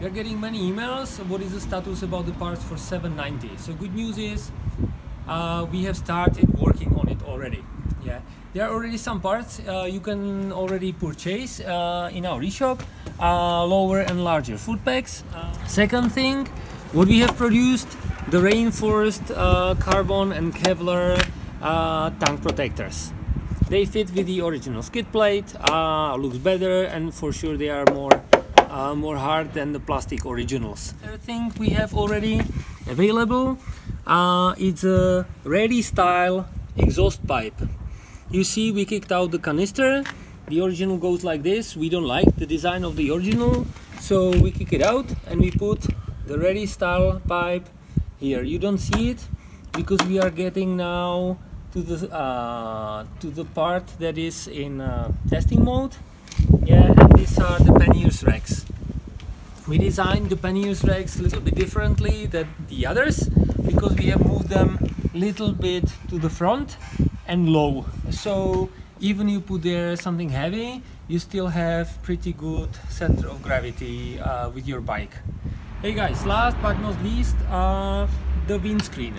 we are getting many emails. What is the status about the parts for 790? So good news is uh, we have started working on it already. Yeah, there are already some parts uh, you can already purchase uh, in our eShop, uh, lower and larger foot pegs. Uh, second thing, what we have produced, the reinforced uh, carbon and Kevlar tank protectors. They fit with the original skid plate, looks better and for sure they are more uh, more hard than the plastic originals. Everything we have already available uh, it's a ready style exhaust pipe. You see we kicked out the canister. The original goes like this. We don't like the design of the original so we kick it out and we put the ready style pipe here. You don't see it because we are getting now to the uh, to the part that is in uh, testing mode yeah and these are the panniers racks we designed the panniers racks a little bit differently than the others because we have moved them a little bit to the front and low so even you put there something heavy you still have pretty good center of gravity uh, with your bike hey guys last but not least uh, the windscreen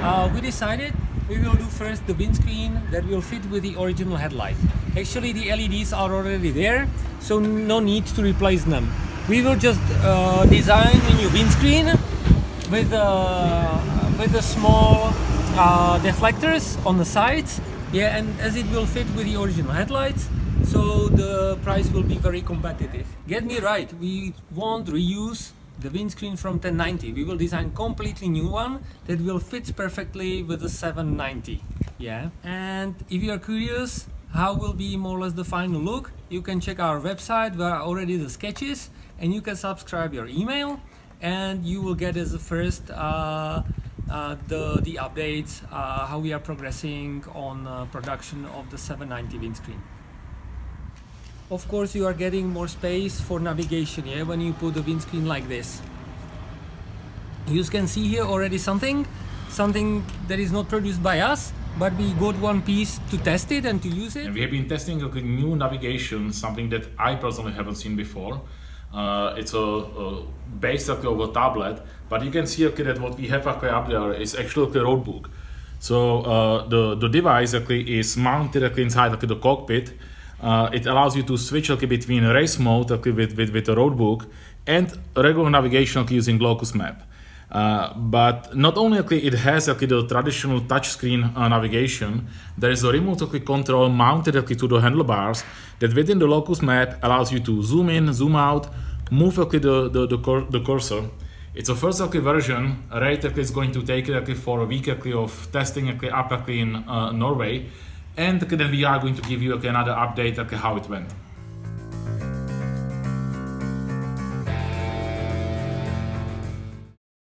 uh, we decided we will do first the windscreen that will fit with the original headlight. Actually the LEDs are already there, so no need to replace them. We will just uh, design a new windscreen with, uh, with the small uh, deflectors on the sides, yeah, and as it will fit with the original headlights, so the price will be very competitive. Get me right, we won't reuse the windscreen from 1090 we will design completely new one that will fit perfectly with the 790 yeah and if you are curious how will be more or less the final look? You can check our website where are already the sketches and you can subscribe your email and you will get as the first uh, uh, the the updates uh, how we are progressing on uh, production of the 790 windscreen of course you are getting more space for navigation yeah when you put the windscreen like this. You can see here already something something that is not produced by us but we got one piece to test it and to use it. And we have been testing a new navigation something that i personally haven't seen before. Uh, it's a, a based over a tablet but you can see okay, that what we have okay, up there is actually a road book so uh, the, the device okay, is mounted okay, inside okay, the cockpit. Uh, it allows you to switch okay, between race mode okay, with, with, with a roadbook and regular navigation okay, using Locus Map. Uh, but not only it has okay, the traditional touchscreen uh, navigation, there is a remote okay, control mounted to the handlebars that within the Locus Map allows you to zoom in, zoom out, move the, the, the, cur the cursor. It's a first okay, version. Rate okay, is going to take okay, for a week okay, of testing okay, up okay, in uh, Norway and then we are going to give you another update okay, how it went.